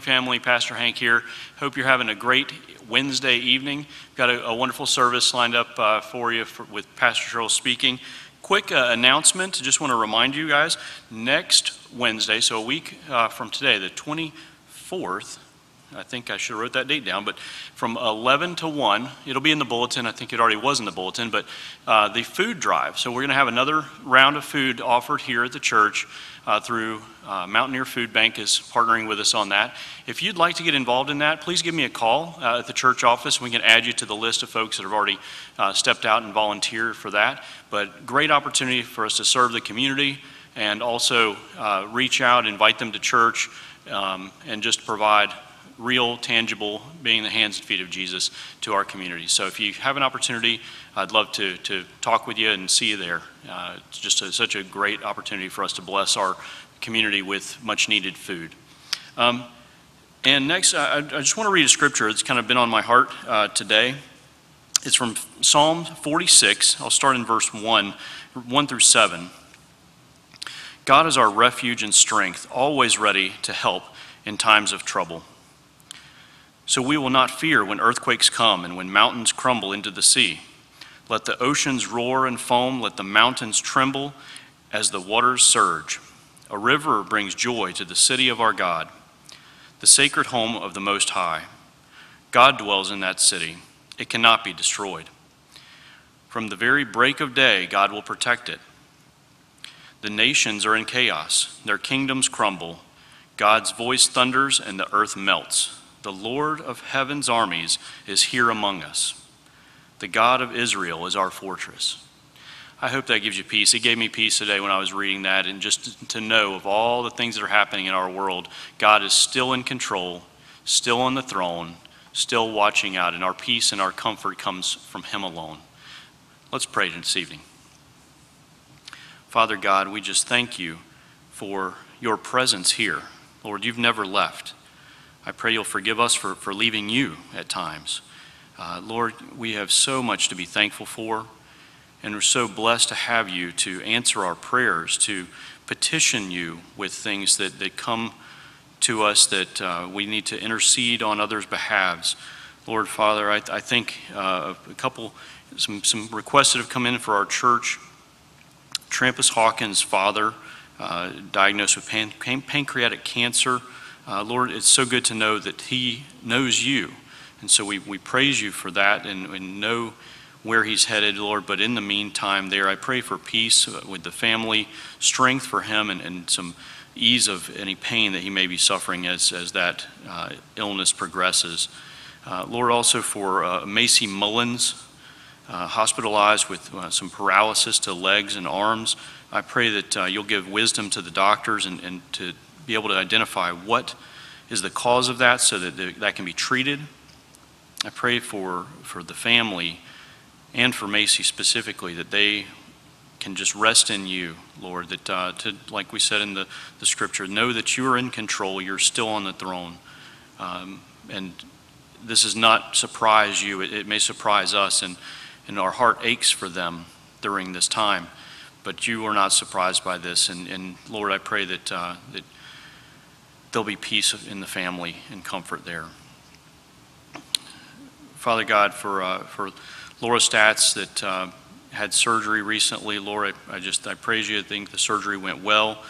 family. Pastor Hank here. Hope you're having a great Wednesday evening. Got a, a wonderful service lined up uh, for you for, with Pastor Charles speaking. Quick uh, announcement. Just want to remind you guys next Wednesday, so a week uh, from today, the 24th, I think I should have wrote that date down, but from 11 to 1, it'll be in the bulletin. I think it already was in the bulletin, but uh, the food drive. So we're going to have another round of food offered here at the church uh, through uh, Mountaineer Food Bank is partnering with us on that. If you'd like to get involved in that, please give me a call uh, at the church office. We can add you to the list of folks that have already uh, stepped out and volunteered for that. But great opportunity for us to serve the community and also uh, reach out, invite them to church, um, and just provide real, tangible, being the hands and feet of Jesus to our community. So if you have an opportunity, I'd love to, to talk with you and see you there. Uh, it's just a, such a great opportunity for us to bless our community with much needed food. Um, and next, I, I, just want to read a scripture that's kind of been on my heart uh, today. It's from Psalm 46. I'll start in verse 1, 1 through 7. God is our refuge and strength, always ready to help in times of trouble. So we will not fear when earthquakes come and when mountains crumble into the sea. Let the oceans roar and foam, let the mountains tremble as the waters surge. A river brings joy to the city of our God, the sacred home of the Most High. God dwells in that city, it cannot be destroyed. From the very break of day, God will protect it. The nations are in chaos, their kingdoms crumble. God's voice thunders and the earth melts. The Lord of heaven's armies is here among us. The God of Israel is our fortress. I hope that gives you peace. It gave me peace today when I was reading that, and just to know of all the things that are happening in our world, God is still in control, still on the throne, still watching out, and our peace and our comfort comes from Him alone. Let's pray this evening. Father God, we just thank you for your presence here. Lord, you've never left. I pray you'll forgive us for, for leaving you at times. Uh, Lord, we have so much to be thankful for, and we're so blessed to have you to answer our prayers, to petition you with things that, that come to us that uh, we need to intercede on others' behalves. Lord, Father, I, I think uh, a couple, some, some requests that have come in for our church. Trampas Hawkins' father, uh, diagnosed with pan, pancreatic cancer. Uh, Lord, it's so good to know that He knows you. And so we, we praise you for that and, and know where He's headed, Lord. But in the meantime, there, I pray for peace with the family, strength for Him, and, and some ease of any pain that He may be suffering as, as that uh, illness progresses. Uh, Lord, also for uh, Macy Mullins, uh, hospitalized with uh, some paralysis to legs and arms. I pray that uh, you'll give wisdom to the doctors and, and to be able to identify what is the cause of that so that that can be treated. I pray for, for the family and for Macy specifically that they can just rest in you, Lord. That, uh, to, like we said in the, the scripture, know that you are in control, you're still on the throne. Um, and this does not surprise you, it, it may surprise us, and, and our heart aches for them during this time. But you are not surprised by this. And, and Lord, I pray that, uh, that there'll be peace in the family and comfort there. Father God, for, uh, for Laura Stats that uh, had surgery recently, Laura, I just I praise you. I think the surgery went well,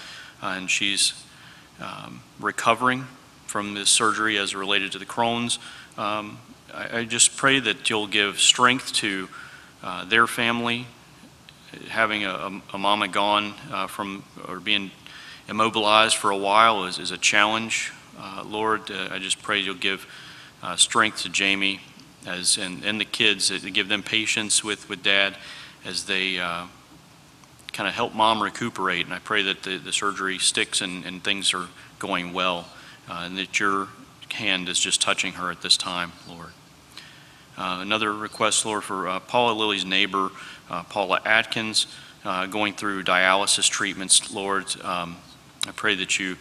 uh, and she's um, recovering from this surgery as related to the Crohn's. Um, I, I, just pray that you'll give strength to uh, their family, having a, a mama gone uh, from or being immobilized for a while is, is a challenge. Uh, Lord, uh, I just pray you'll give uh, strength to Jamie as and, and the kids, to give them patience with, with dad as they uh, kind of help mom recuperate. And I pray that the, the surgery sticks and, and things are going well uh, and that your hand is just touching her at this time, Lord. Uh, another request, Lord, for Paula Lily's neighbor, Paula Atkins, going through dialysis treatments, Lord. Um, I pray that you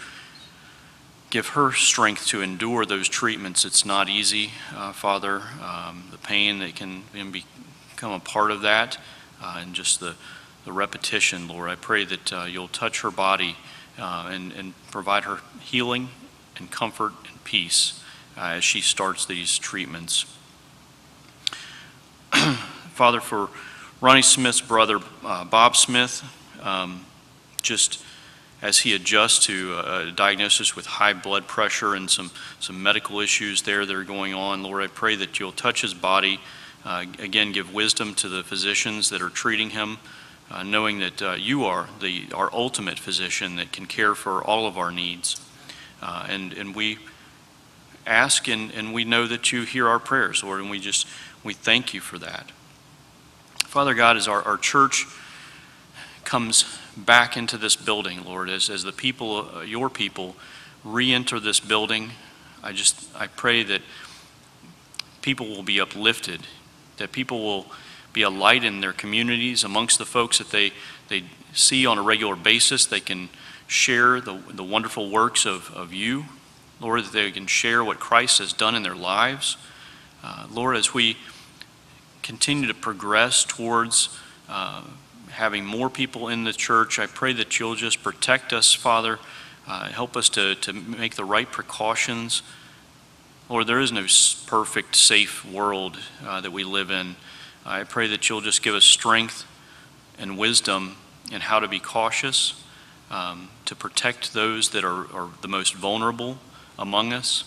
give her strength to endure those treatments. It's not easy, uh, Father. Um, the pain that can, can, become a part of that, uh, and just the, the repetition, Lord. I pray that uh, you'll touch her body uh, and, and provide her healing and comfort and peace uh, as she starts these treatments. Father, for Ronnie Smith's brother, uh, Bob Smith, um, just as he adjusts to a diagnosis with high blood pressure and some, some medical issues there that are going on, Lord, I pray that you'll touch his body. Uh, again, give wisdom to the physicians that are treating him, uh, knowing that uh, you are the, our ultimate physician that can care for all of our needs. Uh, and, and we ask and, and we know that you hear our prayers, Lord, and we just we thank you for that. Father God, as our, our church comes back into this building, Lord, as, as the people, uh, your people, re enter this building. I just, I pray that people will be uplifted, that people will be a light in their communities amongst the folks that they, they see on a regular basis. They can share the, the wonderful works of, of you, Lord, that they can share what Christ has done in their lives. Uh, Lord, as we continue to progress towards uh, having more people in the church. I pray that you'll just protect us, Father. Uh, help us to, to make the right precautions. Lord, there is no perfect, safe world uh, that we live in. I pray that you'll just give us strength and wisdom in how to be cautious, um, to protect those that are, are the most vulnerable among us,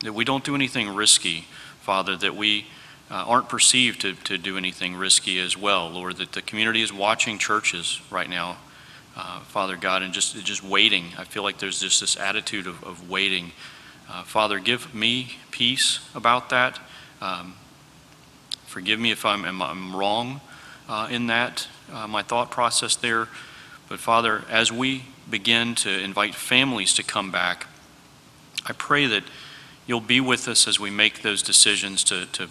that we don't do anything risky, Father, that we uh, aren't perceived to, to do anything risky as well, Lord, that the community is watching churches right now, uh, Father God, and just, just waiting. I feel like there's just this attitude of, of waiting. Uh, Father, give me peace about that. Um, forgive me if I'm, I'm wrong uh, in that, uh, my thought process there. But Father, as we begin to invite families to come back, I pray that you'll be with us as we make those decisions to, to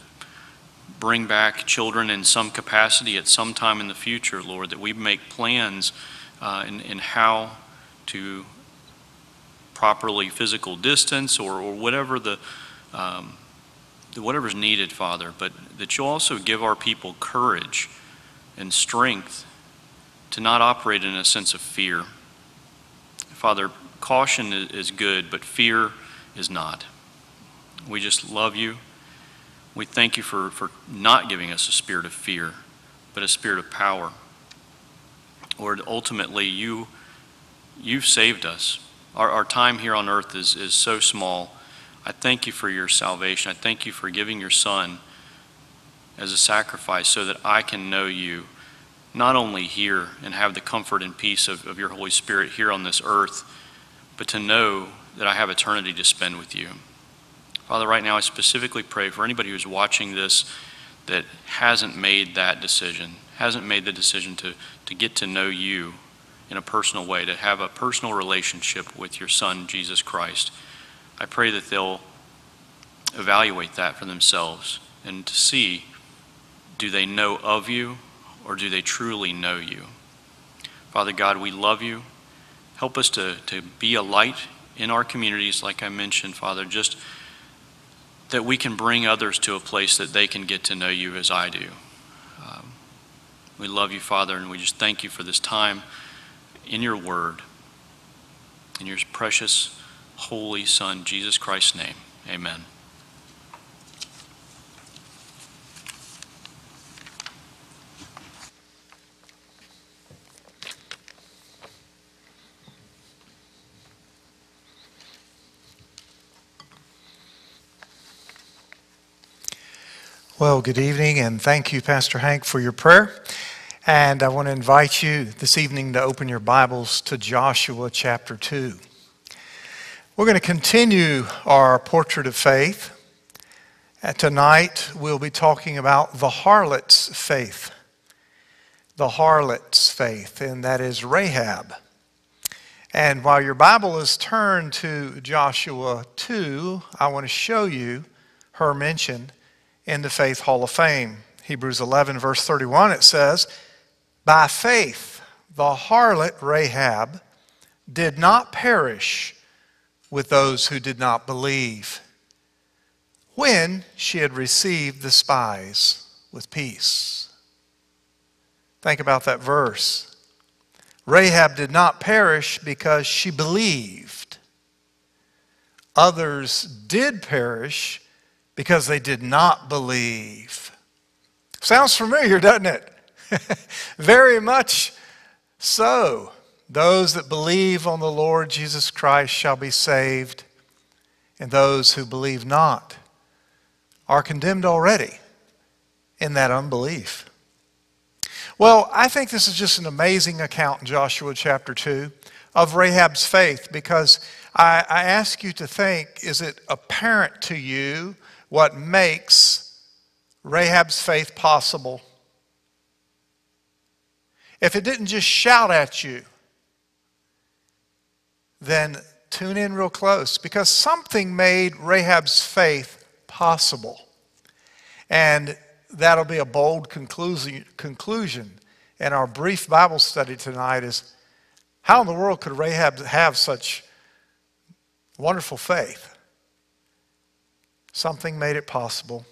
bring back children in some capacity at some time in the future, Lord, that we make plans uh, in, in how to properly physical distance or, or whatever the um, whatever's needed, Father, but that you'll also give our people courage and strength to not operate in a sense of fear. Father, caution is good, but fear is not. We just love you. We thank you for, for not giving us a spirit of fear, but a spirit of power. Lord, ultimately, you, you've saved us. Our, our time here on earth is, is so small. I thank you for your salvation. I thank you for giving your Son as a sacrifice so that I can know you, not only here and have the comfort and peace of, of your Holy Spirit here on this earth, but to know that I have eternity to spend with you. Father, right now I specifically pray for anybody who's watching this that hasn't made that decision, hasn't made the decision to, to get to know you in a personal way, to have a personal relationship with your Son, Jesus Christ. I pray that they'll evaluate that for themselves and to see do they know of you or do they truly know you? Father God, we love you. Help us to, to be a light in our communities, like I mentioned, Father. Just that we can bring others to a place that they can get to know you as I do. Um, we love you, Father, and we just thank you for this time in your word. In your precious, holy Son, Jesus Christ's name. Amen. Well, good evening, and thank you, Pastor Hank, for your prayer. And I want to invite you this evening to open your Bibles to Joshua chapter 2. We're going to continue our portrait of faith. Uh, tonight, we'll be talking about the harlot's faith. The harlot's faith, and that is Rahab. And while your Bible is turned to Joshua 2, I want to show you her mention in the Faith Hall of Fame. Hebrews 11, verse 31, it says, By faith, the harlot Rahab did not perish with those who did not believe when she had received the spies with peace. Think about that verse. Rahab did not perish because she believed, others did perish because they did not believe. Sounds familiar, doesn't it? Very much so. Those that believe on the Lord Jesus Christ shall be saved, and those who believe not are condemned already in that unbelief. Well, I think this is just an amazing account in Joshua chapter 2 of Rahab's faith because I, I ask you to think is it apparent to you what makes Rahab's faith possible? If it didn't just shout at you, then tune in real close because something made Rahab's faith possible. And that'll be a bold conclusion, in our brief Bible study tonight is how in the world could Rahab have such wonderful faith? Something made it possible.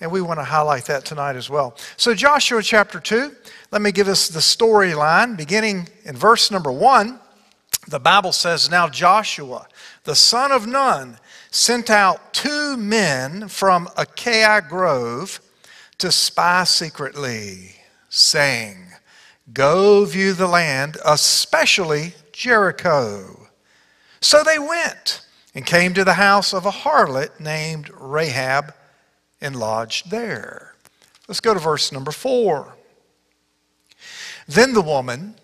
And we want to highlight that tonight as well. So, Joshua chapter 2, let me give us the storyline. Beginning in verse number 1, the Bible says, Now Joshua, the son of Nun, sent out two men from Acacia Grove to spy secretly, saying, Go view the land, especially Jericho. So they went and came to the house of a harlot named Rahab and lodged there. Let's go to verse number four. Then the woman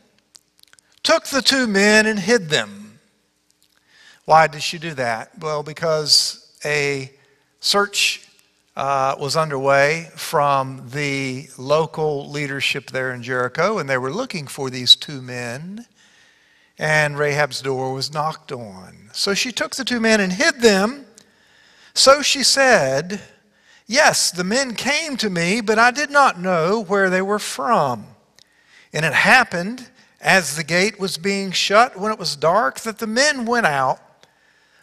took the two men and hid them. Why did she do that? Well, because a search uh, was underway from the local leadership there in Jericho, and they were looking for these two men. And Rahab's door was knocked on. So she took the two men and hid them. So she said, Yes, the men came to me, but I did not know where they were from. And it happened, as the gate was being shut when it was dark, that the men went out.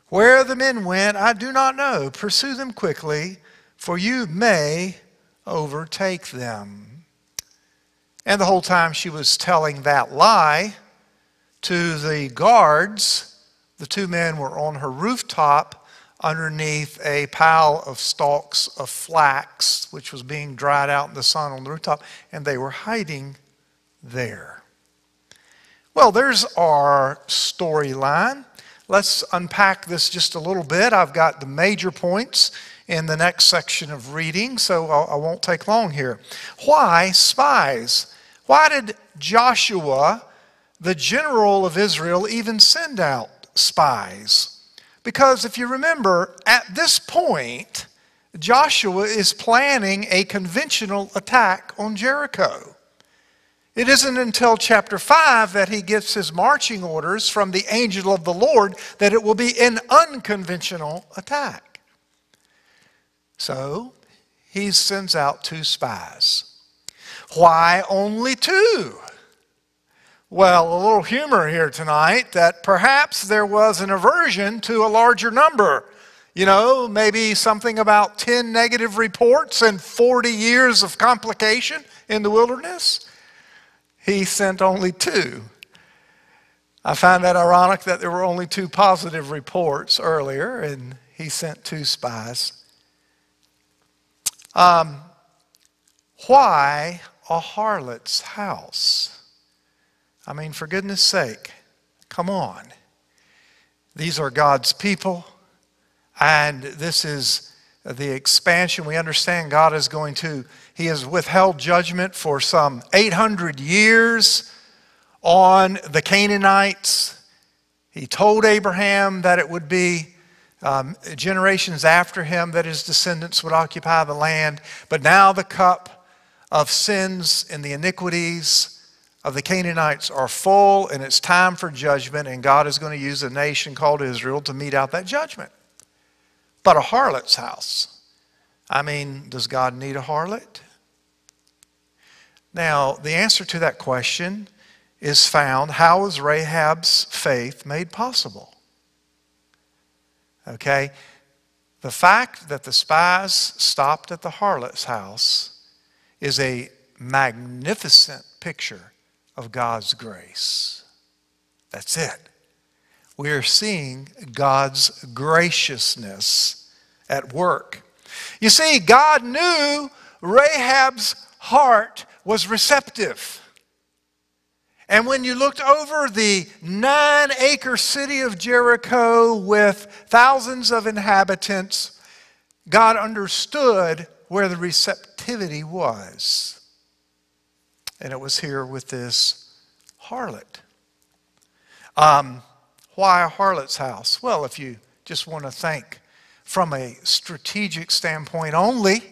Where the men went, I do not know. Pursue them quickly for you may overtake them. And the whole time she was telling that lie to the guards, the two men were on her rooftop underneath a pile of stalks of flax, which was being dried out in the sun on the rooftop, and they were hiding there. Well, there's our storyline. Let's unpack this just a little bit. I've got the major points in the next section of reading, so I won't take long here. Why spies? Why did Joshua, the general of Israel, even send out spies? Because if you remember, at this point, Joshua is planning a conventional attack on Jericho. It isn't until chapter 5 that he gets his marching orders from the angel of the Lord that it will be an unconventional attack. So he sends out two spies. Why only two? Well, a little humor here tonight that perhaps there was an aversion to a larger number. You know, maybe something about 10 negative reports and 40 years of complication in the wilderness. He sent only two. I find that ironic that there were only two positive reports earlier, and he sent two spies. Um, why a harlot's house? I mean, for goodness sake, come on. These are God's people, and this is the expansion. We understand God is going to, He has withheld judgment for some 800 years on the Canaanites. He told Abraham that it would be um, generations after him that his descendants would occupy the land. But now the cup of sins and the iniquities of the Canaanites are full, and it's time for judgment, and God is going to use a nation called Israel to mete out that judgment. But a harlot's house. I mean, does God need a harlot? Now, the answer to that question is found how was Rahab's faith made possible? Okay? The fact that the spies stopped at the harlot's house is a magnificent picture of God's grace. That's it. we are seeing God's graciousness at work. You see, God knew Rahab's heart was receptive. And when you looked over the nine acre city of Jericho with thousands of inhabitants, God understood where the receptivity was. And it was here with this harlot. Um, why a harlot's house? Well, if you just want to think from a strategic standpoint only,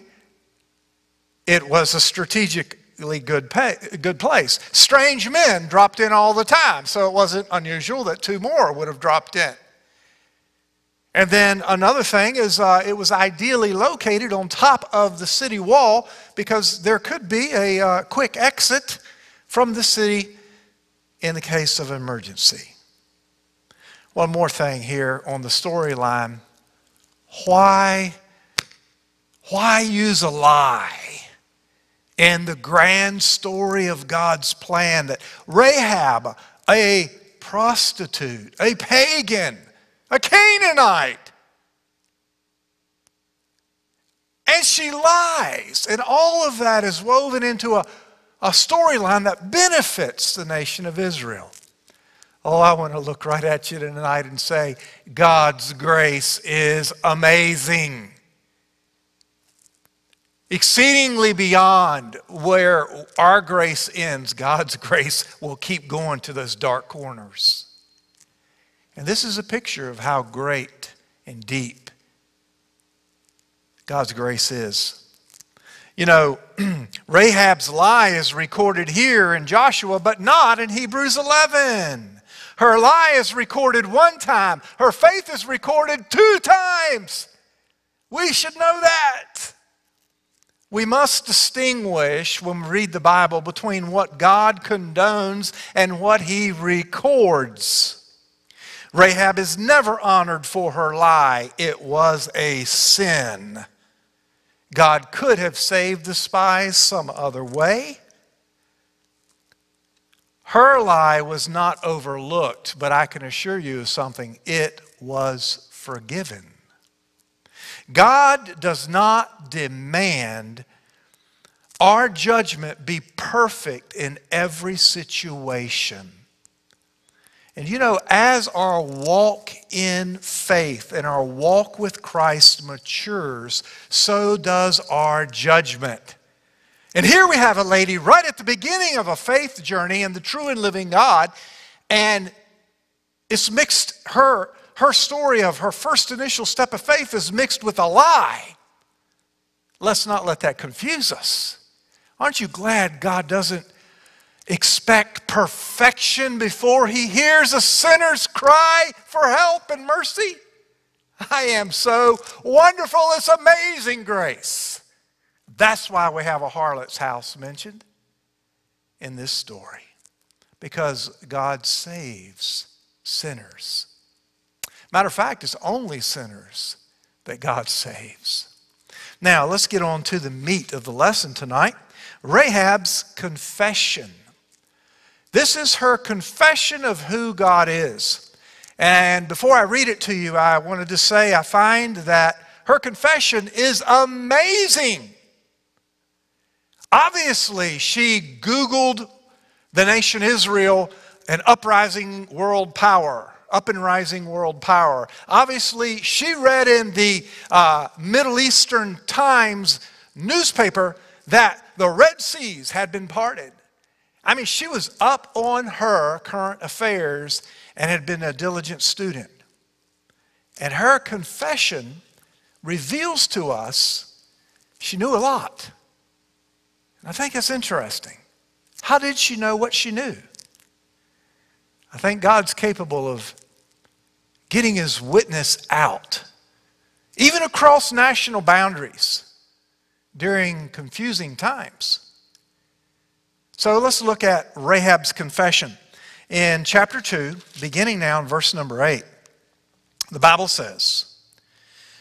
it was a strategically good, pay, good place. Strange men dropped in all the time, so it wasn't unusual that two more would have dropped in. And then another thing is uh, it was ideally located on top of the city wall because there could be a uh, quick exit from the city in the case of emergency. One more thing here on the storyline. Why, why use a lie in the grand story of God's plan that Rahab, a prostitute, a pagan, a Canaanite, and she lies. And all of that is woven into a, a storyline that benefits the nation of Israel. Oh, I want to look right at you tonight and say, God's grace is amazing. Exceedingly beyond where our grace ends, God's grace will keep going to those dark corners. And this is a picture of how great and deep God's grace is. You know, Rahab's lie is recorded here in Joshua, but not in Hebrews 11. Her lie is recorded one time, her faith is recorded two times. We should know that. We must distinguish when we read the Bible between what God condones and what he records. Rahab is never honored for her lie, it was a sin. God could have saved the spies some other way. Her lie was not overlooked, but I can assure you of something it was forgiven. God does not demand our judgment be perfect in every situation. And you know, as our walk in faith and our walk with Christ matures, so does our judgment. And here we have a lady right at the beginning of a faith journey in the true and living God, and it's mixed her her story of her first initial step of faith is mixed with a lie. Let's not let that confuse us. Aren't you glad God doesn't expect perfection before he hears a sinner's cry for help and mercy? I am so wonderful. It's amazing grace. That's why we have a harlot's house mentioned in this story, because God saves sinners. Matter of fact, it's only sinners that God saves. Now, let's get on to the meat of the lesson tonight Rahab's confession. This is her confession of who God is. And before I read it to you, I wanted to say I find that her confession is amazing. Obviously, she Googled the nation Israel an uprising world power, up and rising world power. Obviously, she read in the uh, Middle Eastern Times newspaper that the Red Seas had been parted. I mean, she was up on her current affairs and had been a diligent student. And her confession reveals to us she knew a lot. And I think it's interesting. How did she know what she knew? I think God's capable of getting his witness out, even across national boundaries during confusing times. So let's look at Rahab's confession. In chapter 2, beginning now in verse number 8, the Bible says,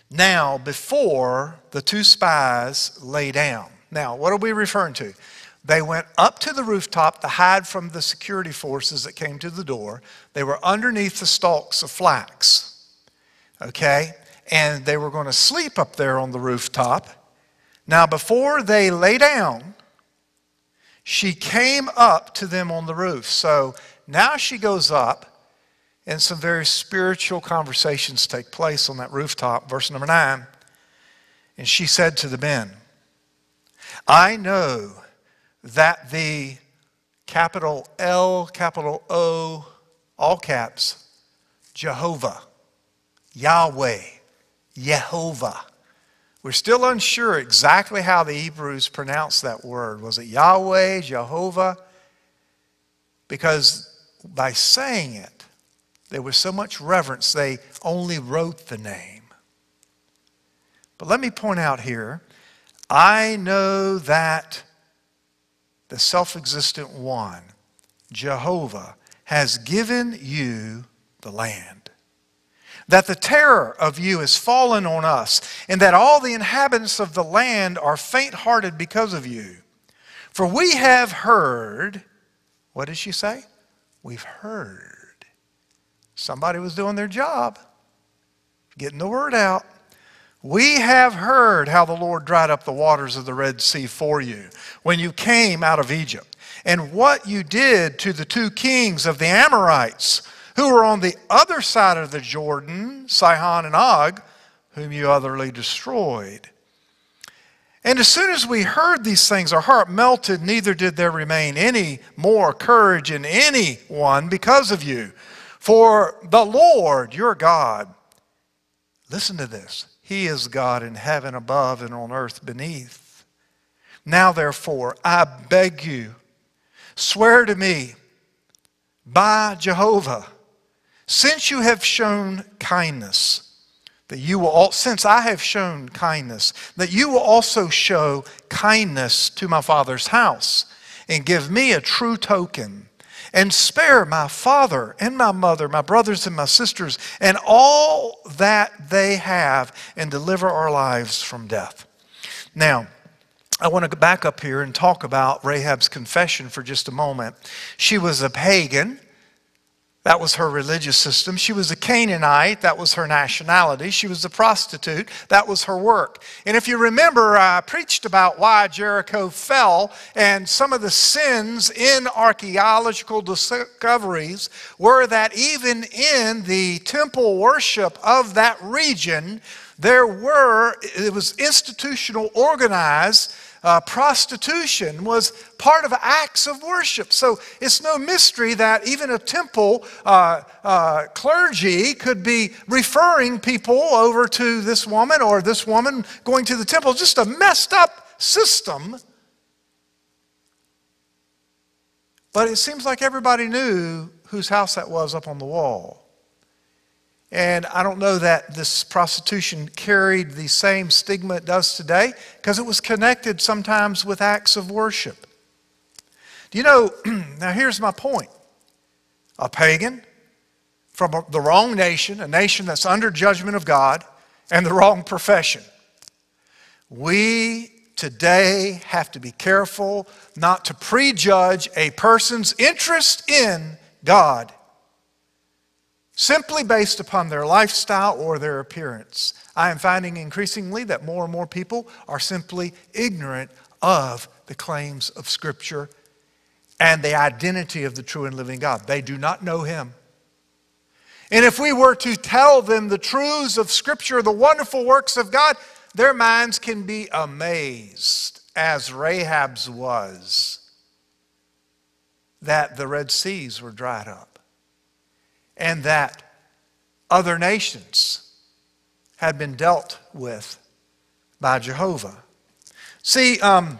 Now before the two spies lay down, now, what are we referring to? They went up to the rooftop to hide from the security forces that came to the door. They were underneath the stalks of flax. Okay? And they were going to sleep up there on the rooftop. Now, before they lay down, she came up to them on the roof. So now she goes up, and some very spiritual conversations take place on that rooftop. Verse number nine. And she said to the men, I know that the capital L, capital O, all caps, Jehovah, Yahweh, Jehovah. We're still unsure exactly how the Hebrews pronounced that word. Was it Yahweh, Jehovah? Because by saying it, there was so much reverence, they only wrote the name. But let me point out here I know that the self existent one, Jehovah, has given you the land. That the terror of you has fallen on us, and that all the inhabitants of the land are faint hearted because of you. For we have heard, what did she say? We've heard. Somebody was doing their job, getting the word out. We have heard how the Lord dried up the waters of the Red Sea for you when you came out of Egypt, and what you did to the two kings of the Amorites who were on the other side of the Jordan, Sihon and Og, whom you utterly destroyed. And as soon as we heard these things, our heart melted, neither did there remain any more courage in any one because of you. For the Lord your God, listen to this he is God in heaven above and on earth beneath. Now, therefore, I beg you, swear to me by Jehovah, since you have shown kindness, that you will, all, since I have shown kindness, that you will also show kindness to my father's house and give me a true token and spare my father and my mother, my brothers and my sisters, and all that they have, and deliver our lives from death. Now, I want to go back up here and talk about Rahab's confession for just a moment. She was a pagan. That was her religious system. She was a Canaanite. That was her nationality. She was a prostitute. That was her work. And if you remember, I preached about why Jericho fell and some of the sins in archaeological discoveries were that even in the temple worship of that region, there were, it was institutional organized uh, prostitution was part of acts of worship. So it's no mystery that even a temple uh, uh, clergy could be referring people over to this woman or this woman going to the temple. Just a messed up system. But it seems like everybody knew whose house that was up on the wall. And I don't know that this prostitution carried the same stigma it does today because it was connected sometimes with acts of worship. Do you know, now here's my point. A pagan from the wrong nation, a nation that's under judgment of God, and the wrong profession. We today have to be careful not to prejudge a person's interest in God simply based upon their lifestyle or their appearance. I am finding increasingly that more and more people are simply ignorant of the claims of Scripture and the identity of the true and living God. They do not know Him. And if we were to tell them the truths of Scripture, the wonderful works of God, their minds can be amazed, as Rahab's was, that the Red Seas were dried up and that other nations had been dealt with by Jehovah. See, um,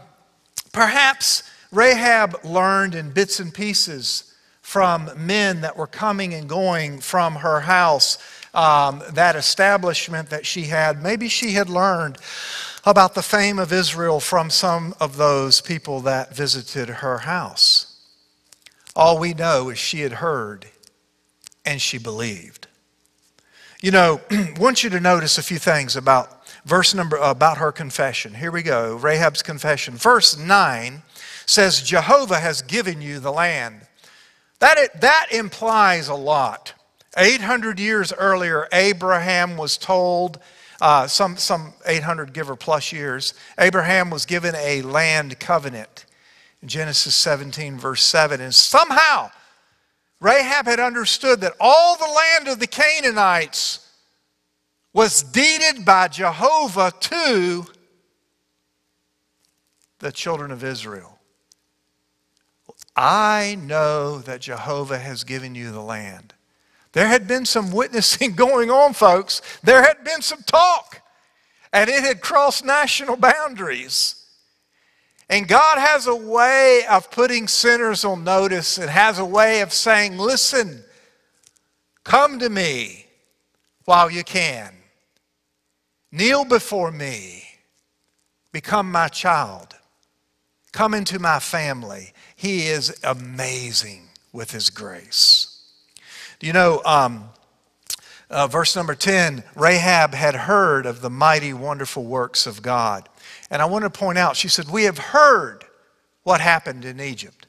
perhaps Rahab learned in bits and pieces from men that were coming and going from her house, um, that establishment that she had. Maybe she had learned about the fame of Israel from some of those people that visited her house. All we know is she had heard and she believed. You know, want you to notice a few things about verse number about her confession. Here we go. Rahab's confession. Verse 9 says, Jehovah has given you the land. That, that implies a lot. 800 years earlier, Abraham was told, uh, some, some 800 give or plus years, Abraham was given a land covenant. Genesis 17, verse 7. And somehow, Rahab had understood that all the land of the Canaanites was deeded by Jehovah to the children of Israel. I know that Jehovah has given you the land. There had been some witnessing going on, folks. There had been some talk, and it had crossed national boundaries. And God has a way of putting sinners on notice and has a way of saying, listen, come to me while you can. Kneel before me. Become my child. Come into my family. He is amazing with his grace. Do you know, um, uh, verse number 10 Rahab had heard of the mighty, wonderful works of God. And I want to point out, she said, We have heard what happened in Egypt.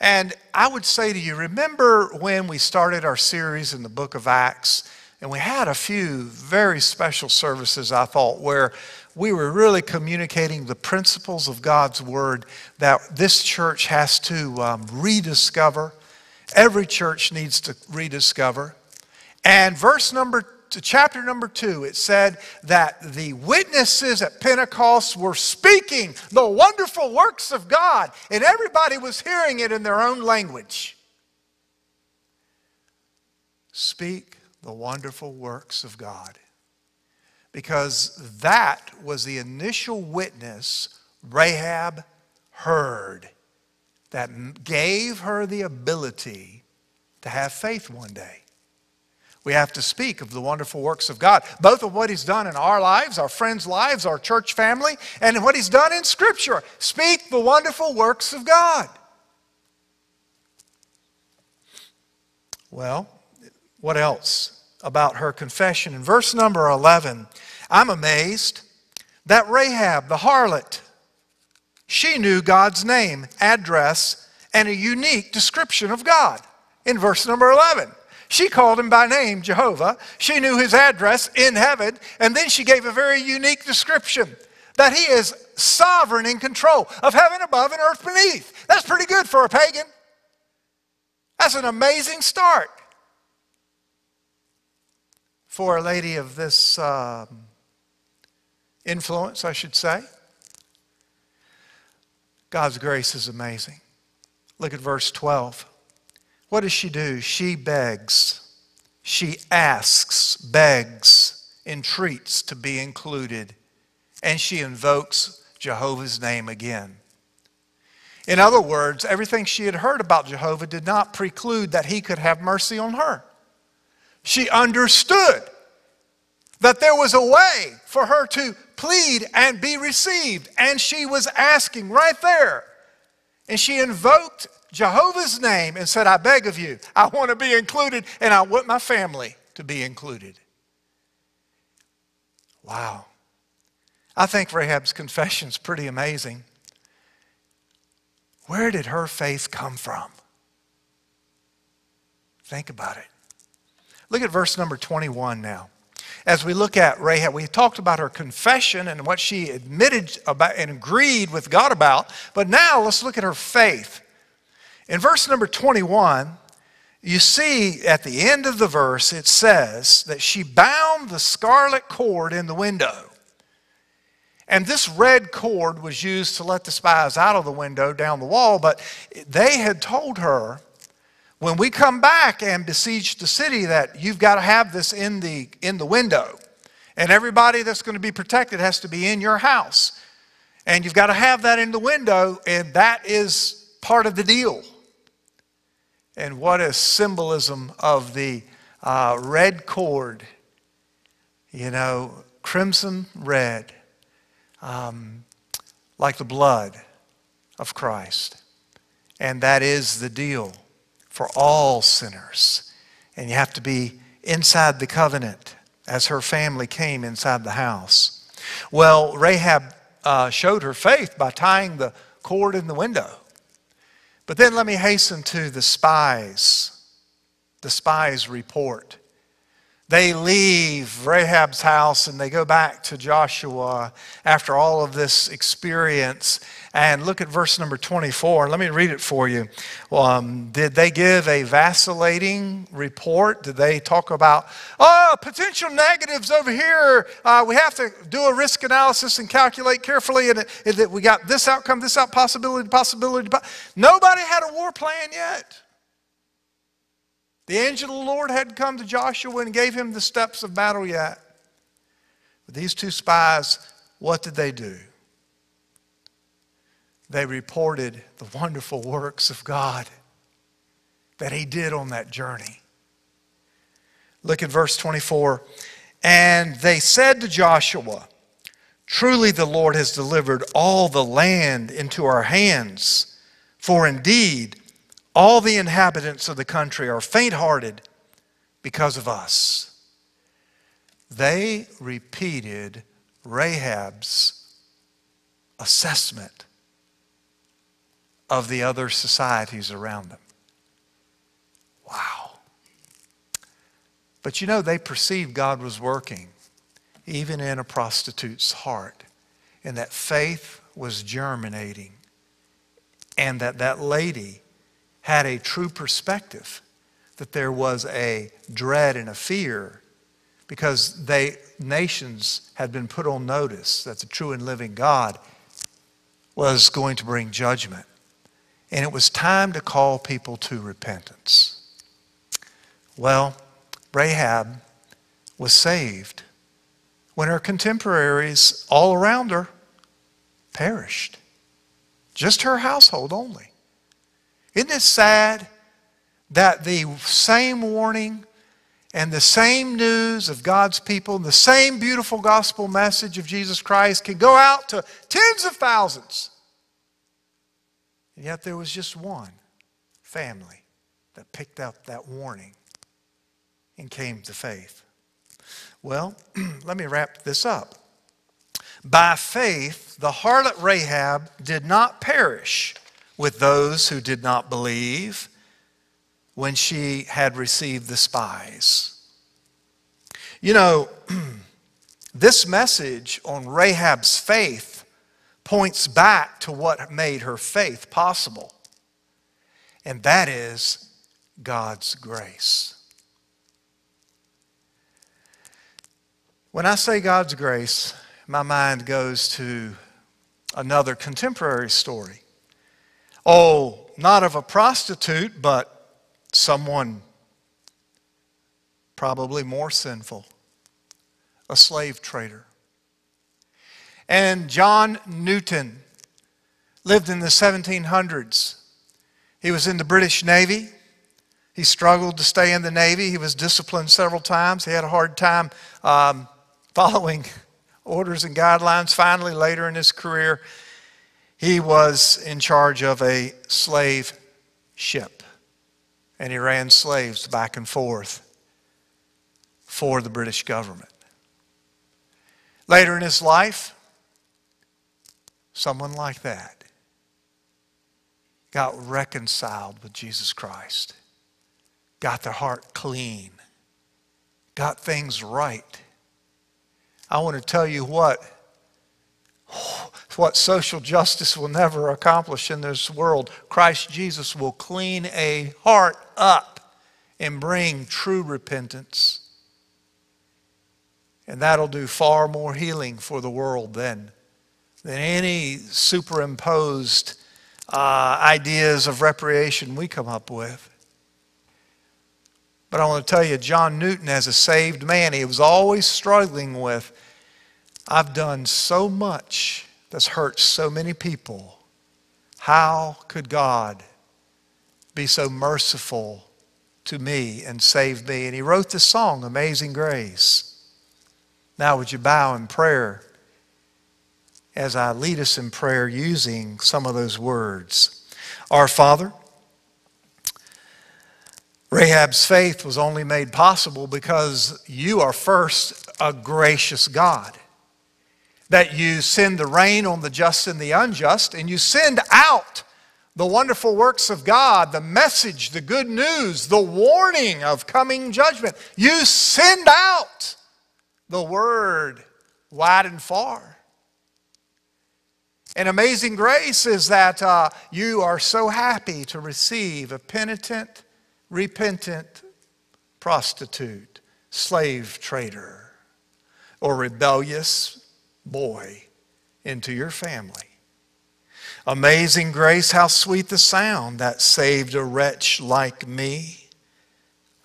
And I would say to you, remember when we started our series in the book of Acts? And we had a few very special services, I thought, where we were really communicating the principles of God's Word that this church has to um, rediscover. Every church needs to rediscover. And verse number to chapter number two, it said that the witnesses at Pentecost were speaking the wonderful works of God, and everybody was hearing it in their own language. Speak the wonderful works of God. Because that was the initial witness Rahab heard that gave her the ability to have faith one day. We have to speak of the wonderful works of God, both of what He's done in our lives, our friends' lives, our church family, and what He's done in Scripture. Speak the wonderful works of God. Well, what else about her confession? In verse number 11, I'm amazed that Rahab, the harlot, she knew God's name, address, and a unique description of God in verse number 11. She called him by name, Jehovah. She knew his address in heaven, and then she gave a very unique description that he is sovereign in control of heaven above and earth beneath. That's pretty good for a pagan. That's an amazing start for a lady of this um, influence, I should say. God's grace is amazing. Look at verse 12. What does she do? She begs. She asks, begs, entreats to be included, and she invokes Jehovah's name again. In other words, everything she had heard about Jehovah did not preclude that he could have mercy on her. She understood that there was a way for her to plead and be received, and she was asking right there. And she invoked Jehovah's name and said, I beg of you, I want to be included and I want my family to be included. Wow. I think Rahab's confession is pretty amazing. Where did her faith come from? Think about it. Look at verse number 21 now. As we look at Rahab, we talked about her confession and what she admitted about and agreed with God about, but now let's look at her faith. In verse number 21, you see at the end of the verse, it says that she bound the scarlet cord in the window. And this red cord was used to let the spies out of the window down the wall, but they had told her, when we come back and besiege the city, that you've got to have this in the, in the window. And everybody that's going to be protected has to be in your house. And you've got to have that in the window, and that is part of the deal. And what a symbolism of the uh, red cord, you know, crimson red, um, like the blood of Christ. And that is the deal for all sinners. And you have to be inside the covenant as her family came inside the house. Well, Rahab uh, showed her faith by tying the cord in the window. But then let me hasten to the spies, the spies' report. They leave Rahab's house and they go back to Joshua after all of this experience. And look at verse number 24. Let me read it for you. Um, did they give a vacillating report? Did they talk about, oh, potential negatives over here? Uh, we have to do a risk analysis and calculate carefully, and that we got this outcome, this out possibility, possibility. Nobody had a war plan yet. The angel of the Lord hadn't come to Joshua and gave him the steps of battle yet. But these two spies, what did they do? They reported the wonderful works of God that he did on that journey. Look at verse 24. And they said to Joshua, Truly the Lord has delivered all the land into our hands, for indeed all the inhabitants of the country are faint hearted because of us. They repeated Rahab's assessment of the other societies around them. Wow. But you know, they perceived God was working even in a prostitute's heart, and that faith was germinating, and that that lady had a true perspective that there was a dread and a fear because they nations had been put on notice that the true and living God was going to bring judgment. And it was time to call people to repentance. Well, Rahab was saved when her contemporaries all around her perished. Just her household only. Isn't it sad that the same warning and the same news of God's people and the same beautiful gospel message of Jesus Christ can go out to tens of thousands? And yet there was just one family that picked up that warning and came to faith. Well, let me wrap this up. By faith, the harlot Rahab did not perish with those who did not believe when she had received the spies. You know, this message on Rahab's faith points back to what made her faith possible, and that is God's grace. When I say God's grace, my mind goes to another contemporary story. Oh, not of a prostitute, but someone probably more sinful, a slave trader. And John Newton lived in the 1700s. He was in the British Navy. He struggled to stay in the Navy. He was disciplined several times. He had a hard time um, following orders and guidelines. Finally, later in his career, he was in charge of a slave ship, and he ran slaves back and forth for the British government. Later in his life, someone like that got reconciled with Jesus Christ, got their heart clean, got things right. I want to tell you what what social justice will never accomplish in this world. Christ Jesus will clean a heart up and bring true repentance. And that'll do far more healing for the world than, than any superimposed uh, ideas of reparation we come up with. But I want to tell you, John Newton, as a saved man, he was always struggling with I've done so much that's hurt so many people. How could God be so merciful to me and save me? And he wrote this song, Amazing Grace. Now, would you bow in prayer as I lead us in prayer using some of those words? Our Father, Rahab's faith was only made possible because you are first a gracious God. That you send the rain on the just and the unjust, and you send out the wonderful works of God, the message, the good news, the warning of coming judgment. You send out the word wide and far. And amazing grace is that uh, you are so happy to receive a penitent, repentant prostitute, slave trader, or rebellious boy into your family. Amazing grace, how sweet the sound that saved a wretch like me.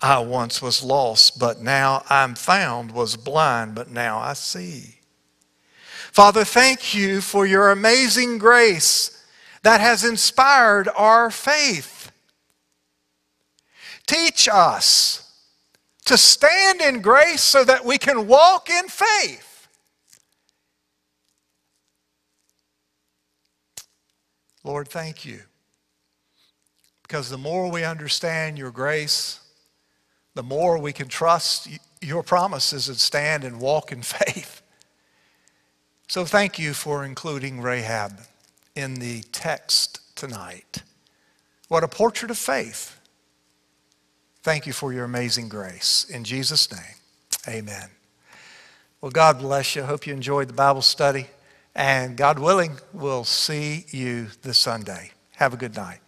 I once was lost, but now I'm found, was blind, but now I see. Father, thank you for your amazing grace that has inspired our faith. Teach us to stand in grace so that we can walk in faith. Lord, thank you. Because the more we understand your grace, the more we can trust your promises and stand and walk in faith. So thank you for including Rahab in the text tonight. What a portrait of faith. Thank you for your amazing grace. In Jesus' name, amen. Well, God bless you. Hope you enjoyed the Bible study. And God willing, we'll see you this Sunday. Have a good night.